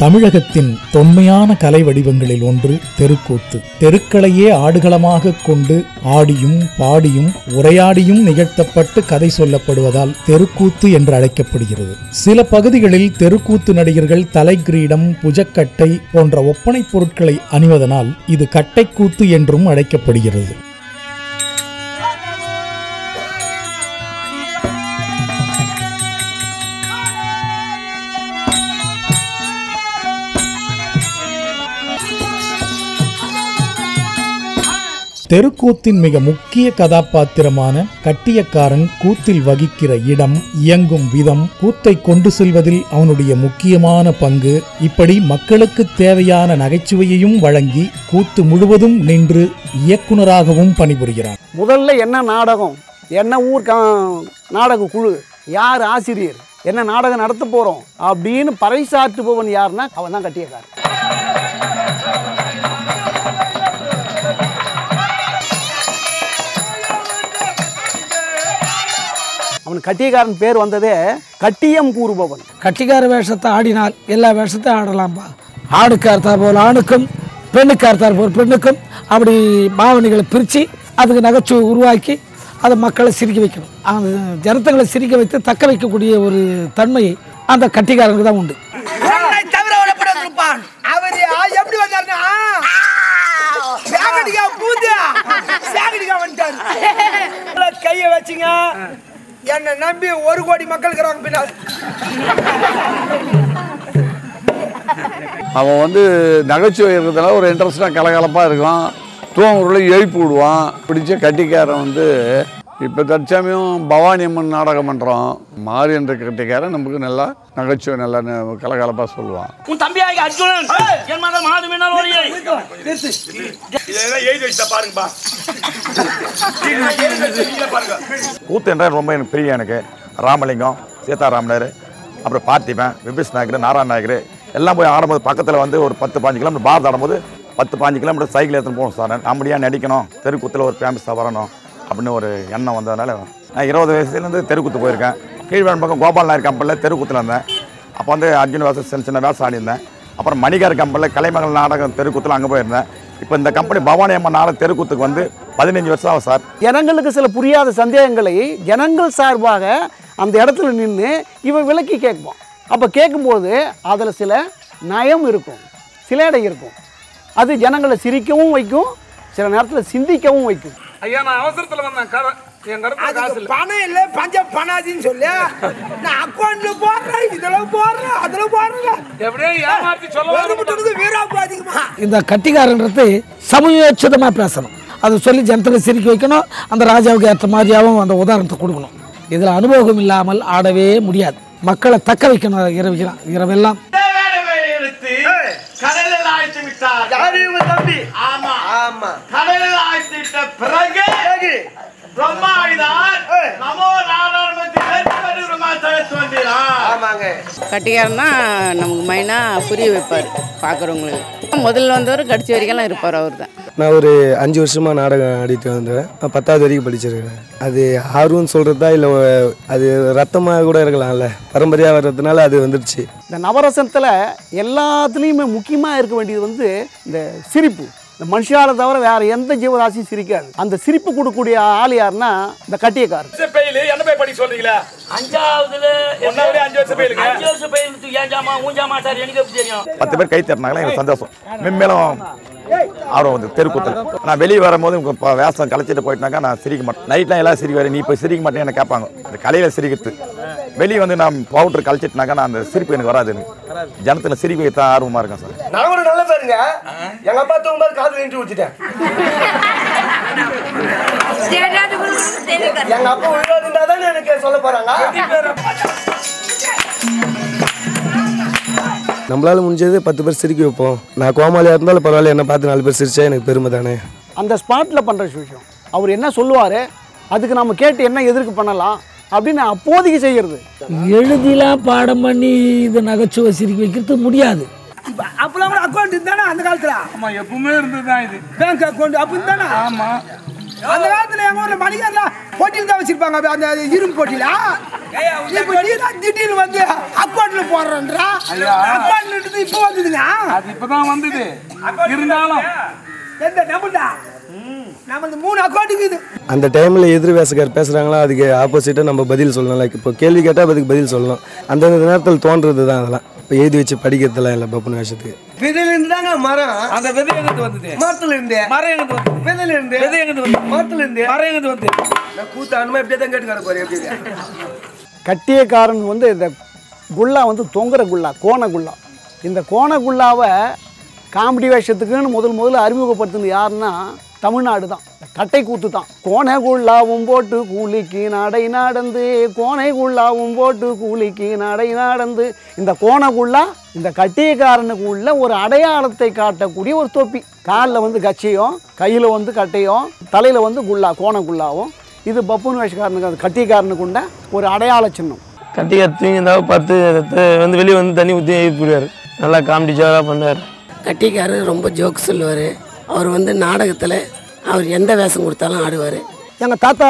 தமிழகத்தின் தொன்மையான கலை வடிவங்களில் ஒன்று தெருக்கூத்து. தெருக்களையே ஆடுகளமாக கொண்டு ஆடியும் பாடியும் உரையாடியும் நிகழ்த்தப்பட்டு கதை சொல்லப்படுவதால் தெருக்கூத்து என்று அழைக்கப்படுகிறது. சில பகுதிகளில் தெருக்கூத்து நடிகர்கள் தலை கிரீடம் புஜக்கட்டை போன்ற ஒப்பனைப் பொருட்களை அணிவதனால் இது கட்டைக்கூத்து என்றும் அழைக்கப்படுகிறது. தெருக்கூத்தின் மிக முக்கிய கதாபாத்திரமான கட்டியக்காரன் கூத்தில் வகிக்கிற இடம் இயங்கும் விதம் கூத்தை கொண்டு செல்வதில் அவனுடைய முக்கியமான பங்கு. இப்படி மக்களுக்கு தேவையான நகைச்சுவையையும் வழங்கி கூத்து முழுவதும் நின்று இயக்குனராகவும் பணிபுரிகிறான். முதல்ல என்ன நாடகம்? என்ன ஊர் கா நாடக குழு? யார் ஆசிரியர்? என்ன நாடகம் நடத்த போகிறோம் அப்படின்னு பறைசாற்றுபவன் யாருன்னா அவன் தான் கட்டியக்காரன். அவன் கட்டியக்காரன் பேர் வந்ததே கட்டியம் கூறுபவன். கட்டிக்கார வேஷத்தை ஆடினால் எல்லா வேஷத்தையும் ஆடலாம்பா. ஆணுக்கு அர்த்தார் போல் ஆணுக்கும் பெண்ணுக்கு அர்த்தார் போல் பெண்ணுக்கும் அப்படி பாவனைகளை பிரித்து அதுக்கு நகைச்சுவை உருவாக்கி அதை மக்களை சிரிக்க வைக்கணும். அந்த ஜனத்தங்களை சிரிக்க வைத்து தக்க வைக்கக்கூடிய ஒரு தன்மை அந்த கட்டிக்காரனுக்கு தான் உண்டு. உன்னை தவிர விடப்பட இருப்பான் அவரு எப்படி வந்தாருன்னா? சேகடிக்கா பூந்து சேகடிக்கா வந்துட்டாரு. கைய வச்சுங்க. என்னை நம்பி ஒரு கோடி மக்கள் இருக்கிறாங்க பின்னால் அவன் வந்து நகைச்சுவை இருக்கிறதுனால ஒரு இன்ட்ரெஸ்டாக கலகலப்பாக இருக்கும் தூங்குறதுல எழுப்பி விடுவான். பிடிச்ச கட்டிக்காரன் வந்து இப்போ தற்சமயம் பவானி அம்மன் நாடகம் பண்ணுறோம் மாறி என்ற கட்டிக்காரன் நமக்கு நல்லா நகைச்சுவை நல்லா கலகலப்பாக சொல்லுவான். உன் தம்பியாகி அர்ஜுனன்? என் மதம் மாடு கூத்து என்றால் ரொம்ப எனக்கு பிரியம் எனக்கு. ராமலிங்கம் சீதாராமனர் அப்புறம் பார்த்திபன் விபிஸ் நாயக்கர் நாராயண நாயக்கர் எல்லாம் போய் ஆடும்போது பக்கத்தில் வந்து ஒரு பத்து பாஞ்சு கிலோமீட்டர் பாரத ஆடும்போது பத்து பாஞ்சு கிலோமீட்டர் சைக்கிள் எடுத்துன்னு போகணும் சார். நம்மடியா நடிக்கணும். தெருக்கூத்தில் ஒரு ஃபேமஸாக வரணும் அப்படின்னு ஒரு எண்ணம் வந்ததுனால நான் இருபது வயசுலேருந்து தெருக்கூத்து போயிருக்கேன். கீழ்வேன் பக்கம் கோபால் நாயர் கம்பெனியில் தெருக்கூத்தில் இருந்தேன். அப்போ வந்து அர்ஜுன் வேஷம் சின்ன சின்ன வேஷம் ஆடியிருந்தேன் அப்புறம் மணிகார் கம்பெனியில் கலைமகள் நாடகம் தெருக்கூத்தில் அங்கே போயிருந்தேன். இப்போ இந்த கம்பெனி பவானி அம்மன் நாடகம் தெருக்கூத்துக்கு வந்து பதினஞ்சு வருஷம் ஆகும் சார். ஜனங்களுக்கு சில புரியாத சந்தேகங்களை ஜனங்கள் சார்பாக அந்த இடத்துல நின்று இவன் விளக்கி கேட்பான் அப்போ கேட்கும்போது அதில் சில நயம் இருக்கும் சில இடம் இருக்கும். அது ஜனங்களை சிரிக்கவும் வைக்கும் சில நேரத்தில் சிந்திக்கவும் வைக்கும். ஐயா நான் அவசரத்துல வந்தேன். பணம் இல்ல பஞ்ச பணாதின்னு சொல்லு. நான் அக்கௌண்ட்ல போடுறேன் இதுல போடுறேன் அதுல போடுறேன். அதிகமா இந்த கட்டிக்காரன்றது சமயோச்சிதமாக பேசணும். அதை சொல்லி ஜனத்தங்களை சிரிக்க வைக்கணும் அந்த ராஜாவுக்கு ஏற்ற மாதிரியாகவும் அந்த உதாரணத்தை கொடுக்கணும். இதில் அனுபவம் இல்லாமல் ஆடவே முடியாது. மக்களை தக்க வைக்கணும் இரவிக்கலாம் இரவெல்லாம் கடலில் விட்டார். தம்பி? ஆமா. ஆமா. கடலில் விட்ட பிறகு? கட்டிக்காரன்னா நமக்கு மைனாக புரிய வைப்பார் பார்க்குறவங்களுக்கு முதல்ல வந்தவர் கடைசி வரைக்கும்லாம் இருப்பார் அவர் தான் நான் ஒரு அஞ்சு வருஷமாக நாடகம் ஆடிட்டு வந்தேன். நான் பத்தாவது வரைக்கும் படிச்சிருக்கேன். அது ஆர்வம்னு சொல்கிறதா இல்லை அது ரத்தமாக கூட இருக்கலாம்ல. பரம்பரையாக வர்றதுனால அது வந்துடுச்சு இந்த நவரசத்தில் எல்லாத்துலேயுமே முக்கியமாக இருக்க வேண்டியது வந்து இந்த சிரிப்பு. இந்த மனுஷால தவிர வேற எந்த ஜீவராசியும் சிரிக்காது. அந்த சிரிப்பு கொடுக்கக்கூடிய ஆள் யாருன்னா இந்த கட்டியக்காரன் பெயில் என்ன போய் படிக்க சொல்றீங்களா? அஞ்சாவதுல அஞ்சு வருஷம் பயிலுங்க. அஞ்சு வருஷம் பயிலுக்கு ஏன் ஜாமா ஊன் ஜாமா சார்? எனக்கு எப்படி தெரியும்? பத்து பேர் கை தட்டினாங்களா எனக்கு சந்தோஷம். மென்மேலும் ஆர்வம் வந்து தெருக்கூத்து நான் வெளியே வரும்போது வேஷம் கலைச்சிட்டு போயிட்டாக்கா நான் சிரிக்க மாட்டேன். நைட்லாம் எல்லாம் சிரிக்க நீ இப்போ சிரிக்க மாட்டேன்னு என்ன கேட்பாங்க? அந்த கலையில் சிரிக்கிறது. வெளியே வந்து நான் பவுடர் கழிச்சிட்டுனாக்கா நான் அந்த சிரிப்பு எனக்கு வராது எனக்கு. ஜனத்தில் சிரிக்க வைத்த ஆர்வமாக இருக்கேன் சார். நான் ஒரு நல்ல பேருங்க. எங்க அப்பா தூங்கும்போது காது நின்று ஊத்திட்டேன். எங்க அப்பா தானே எனக்கு சொல்ல போறாங்க? நம்மளால முடிஞ்சது பத்து பேர் சிரிக்க வைப்போம். நான் கோமாளியாக இருந்தாலும் பரவாயில்ல என்னை பார்த்து நாலு பேர் சிரிச்சா எனக்கு பெருமை தானே? அந்த ஸ்பாட்டில் பண்ணுற விஷயம். அவர் என்ன சொல்லுவார்? அதுக்கு நம்ம கேட்டு என்ன எதிர்க்கு பண்ணலாம்? அப்படின்னு அப்போதைக்கு செய்கிறது எழுதிலாம் பாடம் பண்ணி இதை நகைச்சுவை சிரிக்க வைக்கிறது முடியாது. அப்பெல்லாம் கூட அக்கௌண்ட் இருந்தானே அந்த காலத்துல? ஆமா எப்பவுமே இருந்ததுதான் இது. பேங்க் அக்கௌண்ட் அப்ப இருந்தானே? ஆமா. அந்த காலத்துல எங்க ஊர்ல மணிகர்ல போட்டியில் தான் வச்சிருப்பாங்க அந்த இரும்பு போட்டியில? இப்ப நீ தான் திடீர்னு வந்து அக்கௌண்ட்ல போடுறேன்றா? அக்கௌண்ட்ல இப்போ வந்ததுங்க அது இப்பதான் வந்தது. இருந்தாலும். எந்த நம்மளா நம்மளது மூணு அக்கௌண்ட்டுக்கு இது. அந்த டைமில் எதிர் வேசக்கார் பேசுகிறாங்களா அதுக்கு ஆப்போசிட்டாக நம்ம பதில் சொல்லலாம் லைக் இப்போ கேள்வி கேட்டால் அதுக்கு பதில் சொல்லலாம் அந்தந்த நேரத்தில் தோன்றது தான் அதெல்லாம். இப்போ எழுதி வச்சு படிக்கிறதுலாம் இல்லை பப்புன் வேஷத்துக்கு. விதையில இருந்தாங்க மரம். அந்த விதை எங்கிட்டு வந்தது? மரத்துல இருந்து மரம் எங்கிட்டு வந்தது? விதையில இருந்து விதை எங்கிட்டு வந்து மரத்துல இருந்து மரம் எங்கிட்டு வந்து நான் கூத்த இப்படியே தான் எப்படி கட்டியக்காரன் வந்து இந்த குல்லா வந்து தொங்குற குல்லா கோண குல்லா. இந்த கோண குல்லாவை காமெடி வேஷத்துக்குன்னு முதல் முதல்ல அறிமுகப்படுத்தினது யாருன்னா தமிழ்நாடு தான். கட்டை கூத்து தான். கோணை குல்லாவும் போட்டு கூலிக்கு நடை நடந்து கோணை குல்லாவும் போட்டு கூலிக்கு நடை நடந்து. இந்த கோண குல்லா இந்த கட்டியக்காரனுக்கு உள்ள ஒரு அடையாளத்தை காட்டக்கூடிய ஒரு தொப்பி. காலில் வந்து கச்சியும் கையில் வந்து கட்டையும் தலையில் வந்து குல்லா கோண குல்லாவும். இது பப்புன் வேஷக்காரனுக்கு அது கட்டியக்காரனுக்கு உண்ட ஒரு அடையாள சின்னம். கட்டிக்கார தூங்கி இருந்தால் பார்த்து வந்து வெளியே வந்து தண்ணி ஊற்றி எழுப்பிடுவார் நல்லா காமெடி ஜோராக பண்ணுவார். கட்டிக்காரர் ரொம்ப ஜோக் சொல்லுவார். அவர் வந்து நாடகத்தில் அவர் எந்த வேஷம் கொடுத்தாலும் ஆடுவார். எங்கள் தாத்தா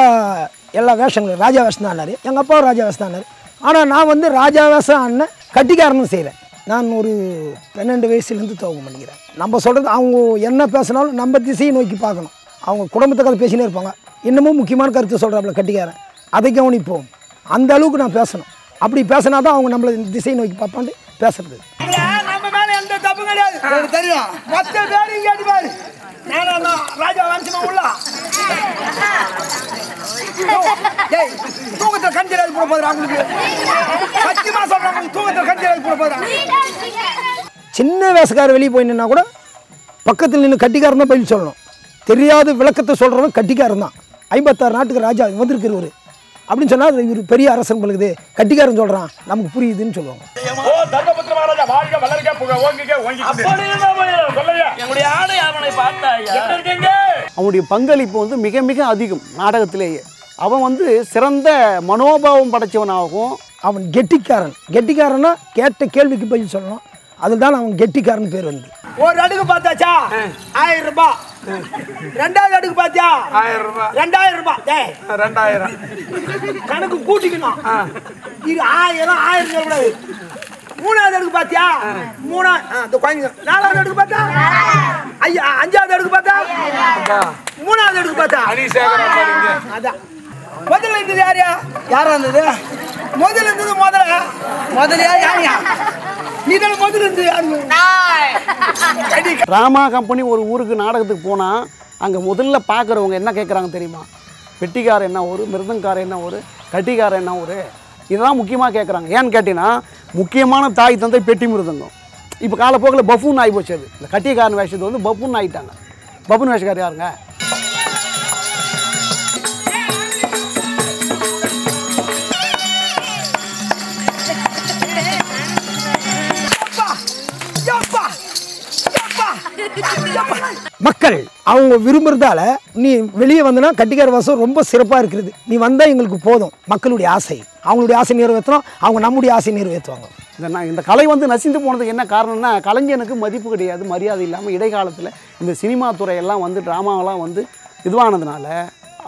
எல்லா வேஷங்களும் ராஜா வேஷம் தான் ஆனார் எங்கள் அப்பாவும் ராஜா வேஷம் தான் ஆனார் ஆனால் நான் வந்து ராஜா வேஷம் ஆடினேன் கட்டிக்காரனும் செய்கிறேன் நான் ஒரு பன்னெண்டு வயசுலேருந்து துவக்கம் பண்ணிக்கிறேன். நம்ம சொல்கிறது அவங்க என்ன பேசினாலும் நம்ம திசையை நோக்கி பார்க்கணும். அவங்க குடும்பத்தை கதை பேசினே இருப்பாங்க. இன்னமும் முக்கியமான கருத்து சொல்கிறாப்புல கட்டிக்காரன். அதை கவனிப்போம். அந்த அளவுக்கு நான் பேசணும். அப்படி பேசினா தான் அவங்க நம்மளை இந்த திசையை நோக்கி பார்ப்பாண்டு பேசுறது. நம்ம மேல எந்த தப்பு கிடையாது. எனக்கு தெரியும். மத்த பேரு இங்க அடி பாரு. நானா நான் ராஜா வம்சமா உள்ள. டேய் தூக்கத்துல கஞ்சிராது போட போதுரா உங்களுக்கு சத்தியமா சொல்றாங்க தூக்கத்துல கஞ்சிராது போட போதுரா சின்ன வேஷக்காரர் வெளியே போய் நின்னா கூட பக்கத்தில் நின்று கட்டிக்காரன் தான் பதில் சொல்லணும். தெரியாத விளக்கத்தை சொல்கிறவன் கட்டிக்காரன் தான். ஐம்பத்தாறு நாட்டுக்கு ராஜா வந்திருக்கிறவர். அப்படின்னு சொன்னால் இவர் பெரிய அரசன் பழுகுது கட்டிக்காரன் சொல்கிறான் நமக்கு புரியுதுன்னு சொல்லுவாங்க. அவனுடைய பங்களிப்பு வந்து மிக மிக அதிகம் நாடகத்திலேயே. அவன் வந்து சிறந்த மனோபாவம் படைச்சவனாகவும் அவன் கெட்டிக்காரன். கெட்டிக்காரன்னா கேட்ட கேள்விக்கு பதில் சொல்லணும். அதில் தான் அவன் கெட்டிக்காரன் பேர் வந்து ஒரு அடுக்கு பார்த்தாச்சா? ஆயிரம் ரூபாய். ரெண்டாவது அடுக்கு பார்த்தியா ஆயிரம் ரூபாய் ரெண்டாயிரம் ரூபாய் டேய் ரெண்டாயிரம். கணக்கு கூட்டிக்கணும். இது ஆயிரம் ஆயிரம் சொல்லக்கூடாது மூணாவது அடுக்கு பாத்தியா? மூணா இந்த குழந்தைங்க. நாலாவது அடுக்கு பார்த்தா ஐயா அஞ்சாவது அடுக்கு பார்த்தா மூணாவது அடுக்கு பார்த்தா. அதான். முதல்ல இருந்தது யாரியா யாரா இருந்தது? முதல்ல இருந்தது முதல்ல. முதலியா யாரியா நீ தானே முதல்ல இருந்தது யாரு ராமா கம்பெனி ஒரு ஊருக்கு நாடகத்துக்கு போனால் அங்கே முதல்ல பார்க்குறவங்க என்ன கேட்குறாங்க தெரியுமா? பெட்டிக்காரன் என்ன ஊர் மிருதங்காரன் என்ன ஊர் கட்டிக்காரன் என்ன ஊர்? இதெல்லாம் முக்கியமாக கேட்குறாங்க ஏன்னு கேட்டிங்கன்னா முக்கியமான தாய் தந்தை பெட்டி மிருதங்கம். இப்போ காலப்போக்கில் பஃபூன் ஆகி போச்சு அது. இந்த கட்டிக்காரன் வேஷத்து வந்து பஃபூன் ஆகிட்டாங்க பஃபூன் வேஷக்காரர் யாருங்க? மக்கள் அவங்க விரும்புறதால நீ வெளியே வந்தனா கட்டிக்கார வாசம் ரொம்ப சிறப்பாக இருக்கிறது. நீ வந்தால் எங்களுக்கு போதும். மக்களுடைய ஆசை. அவங்களுடைய ஆசை நிறைவேற்றணும். அவங்க நம்முடைய ஆசை நிறைவேற்றுவாங்க. இந்த நான் இந்த கலை வந்து நசிந்து போனதுக்கு என்ன காரணம்னா கலைஞனுக்கு மதிப்பு கிடையாது மரியாதை இல்லாமல் இடைக்காலத்தில் இந்த சினிமா துறையெல்லாம் வந்து ட்ராமாவெல்லாம் வந்து இதுவானதுனால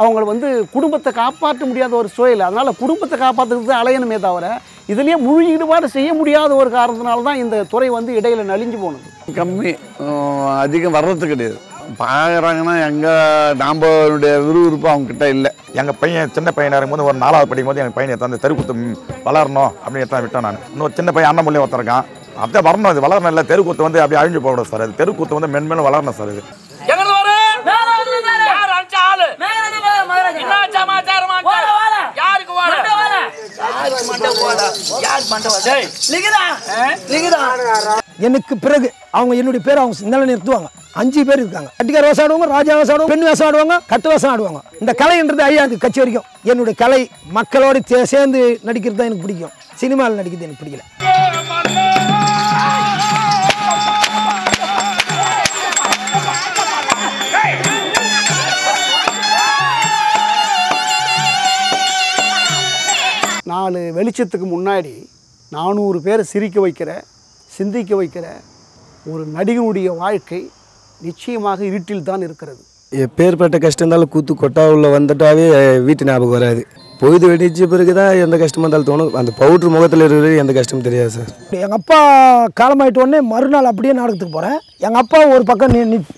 அவங்கள வந்து குடும்பத்தை காப்பாற்ற முடியாத ஒரு சூழல். அதனால் குடும்பத்தை காப்பாற்றுறது அலையணுமே தவிர இதுலேயே முழு ஈடுபாடு செய்ய முடியாத ஒரு காரணத்தினால தான் இந்த துறை வந்து இடையில நலிஞ்சு போனது. கம்மி. அதிகம் வர்றது கிடையாது. பார்க்குறாங்கன்னா எங்கள் நாம்பளுடைய விறுவிறுப்பு அவங்க கிட்ட இல்லை. எங்கள் பையன் சின்ன பையனாக இருக்கும்போது ஒரு நாலாவது படிக்கும் போது எங்கள் பையனை எடுத்து அந்த தெருக்கூத்து வளரணும் அப்படின்னு எடுத்து விட்டேன் நான். இன்னொரு சின்ன பையன் அண்ணன் ஒருத்தன் இருக்கான். அப்படியே வரணும் இது வளரணும் இல்லை தெருக்கூத்து வந்து அப்படியே அழிஞ்சு போகணும் சார் அது தெருக்கூத்து வந்து மென்மேலும் வளரணும் சார் இது. எங்க வர? யார் அடிச்ச ஆளு? என்ன சமாச்சாரம் யாருக்கு எனக்கு பிறகு அவங்க என்னுடைய பேர் அவங்க சிந்தனை நிறுத்துவாங்க. அஞ்சு பேர் இருக்காங்க. கட்டிக்கார வேசம் ஆடுவாங்க ராஜா வேஷம் ஆடுவாங்க பெண் வேஷம் ஆடுவாங்க கட்டு வேசம் ஆடுவாங்க. இந்த கலைன்றது ஐயாக்கு கட்சி வரைக்கும். என்னுடைய கலை மக்களோடு சேர்ந்து நடிக்கிறது தான் எனக்கு பிடிக்கும். சினிமாவில் நடிக்கிறது எனக்கு பிடிக்கல. நாலு வெளிச்சத்துக்கு முன்னாடி நானூறு பேரை சிரிக்க வைக்கிற சிந்திக்க வைக்கிற ஒரு நடிகனுடைய வாழ்க்கை நிச்சயமாக இருட்டில் தான் இருக்கிறது. எப்பேற்பட்ட கஷ்டம் இருந்தாலும் கூத்து கொட்டா உள்ள வந்துட்டாவே வீட்டு ஞாபகம் வராது. பொழுது வெடிச்ச பிறகு தான் எந்த கஷ்டமாக இருந்தாலும் தோணும். அந்த பவுட்ரு முகத்தில் இருக்கிறது எந்த கஷ்டமும் தெரியாது சார். எங்கள் அப்பா காலமாயிட்ட உடனே மறுநாள் அப்படியே நாடகத்துக்கு போகிறேன் எங்கள் அப்பா ஒரு பக்கம்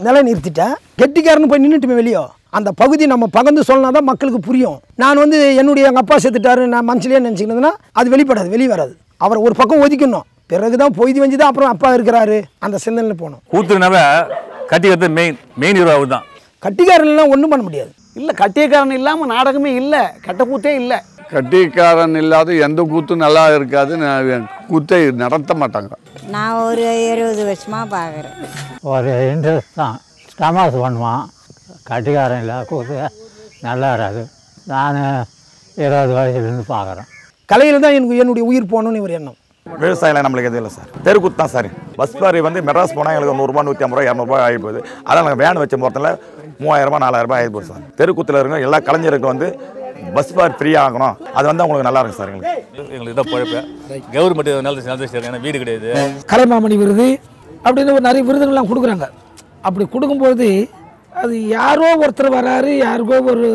நிலை நிறுத்திட்டேன். கெட்டிக்காரன்னு போய் நின்றுட்டுமே வெளியோ. அந்த பகுதி நம்ம பகந்து சொன்னா தான் மக்களுக்கு புரியும். நான் வந்து என்னுடைய எங்கள் அப்பா செத்துட்டாரு நான் மனசுலேயே நினச்சிக்கினதுன்னா அது வெளிப்படாது வெளியே வராது. அவரை ஒரு பக்கம் ஒதுக்கணும் பிறகு தான் பொய்தி வஞ்சி தான் அப்புறம் அப்பா இருக்கிறாரு. அந்த சிந்தனையில் போகணும் கூத்துனாவே கட்டிக்கிறது மெயின் மெயின் ஹீரோ அவர் தான் கட்டிக்காரன்லாம் ஒன்றும் பண்ண முடியாது. இல்லை கட்டியக்காரன் இல்லாமல் நாடகமே இல்லை கட்டக்கூத்தே இல்லை. கட்டிக்காரன் இல்லாத எந்த கூத்தும் நல்லா இருக்காது நான் கூத்தை நடத்த மாட்டாங்க. நான் ஒரு இருபது வருஷமாக பார்க்குறேன் ஒரு இன்ட்ரெஸ்ட் தான் தமாஸ் பண்ணுவான். கட்டிக்காரன் இல்லை கூத்து நல்லா வராது நான் இருபது வயசுலேருந்து பார்க்குறேன் கலையில் தான் எனக்கு என்னுடைய உயிர் போகணும்னு ஒரு எண்ணம். விவசாயம் நம்மளுக்கு எதுவும் இல்லை சார். தெருக்கூத்து தான் சார். பஸ் பாரி வந்து மெட்ராஸ் போனால் எங்களுக்கு நூறுரூபா நூற்றி ஐம்பது ரூபா இரநூறுபா ஆகி போகுது. அதனால் நாங்கள் வேன் வச்ச முறத்தில் மூவாயிரரூபா நாலாயிரரூபா ஆகி போகுது சார். தெருக்கூத்தில் இருக்க எல்லா கலைஞருக்கு வந்து பஸ் பார் ஃப்ரீ ஆகணும். அது வந்து அவங்களுக்கு நல்லா இருக்கும் சார் எங்களுக்கு. எங்களுக்கு இதான் பொழைப்பு. கவர்மெண்ட் நல்லது நல்லது செய்யறாங்க. ஏன்னா வீடு கிடையாது. கலைமாமணி விருது அப்படின்னு ஒரு நிறைய விருதுகள்லாம் கொடுக்குறாங்க. அப்படி கொடுக்கும்போது அது யாரோ ஒருத்தர் வராரு யாருக்கோ ஒரு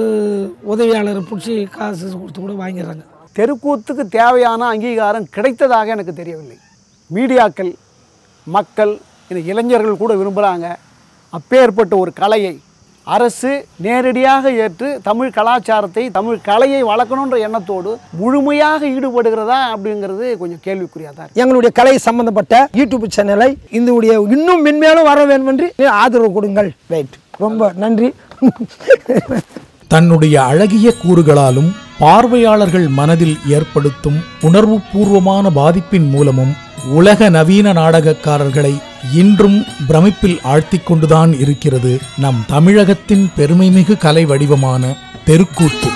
உதவியாளரை பிடிச்சி காசு கொடுத்து கூட வாங்கிடுறாங்க. தெருக்கூத்துக்கு தேவையான அங்கீகாரம் கிடைத்ததாக எனக்கு தெரியவில்லை. மீடியாக்கள் மக்கள் இந்த இளைஞர்கள் கூட விரும்புகிறாங்க அப்பேற்பட்ட ஒரு கலையை அரசு நேரடியாக ஏற்று தமிழ் கலாச்சாரத்தை தமிழ் கலையை வளர்க்கணுன்ற எண்ணத்தோடு முழுமையாக ஈடுபடுகிறதா அப்படிங்கிறது கொஞ்சம் கேள்விக்குறியாக தான். எங்களுடைய கலை சம்பந்தப்பட்ட யூடியூப் சேனலை இதனுடைய இன்னும் மென்மேலும் வர வேண்டும் என்று ஆதரவு கொடுங்கள். ரைட் ரொம்ப நன்றி. தன்னுடைய அழகிய கூறுகளாலும் பார்வையாளர்கள் மனதில் ஏற்படுத்தும் உணர்வுபூர்வமான பாதிப்பின் மூலமும் உலக நவீன நாடகக்காரர்களை இன்றும் பிரமிப்பில் ஆழ்த்திக்கொண்டுதான் இருக்கிறது நம் தமிழகத்தின் பெருமைமிகு கலை வடிவமான தெருக்கூத்து.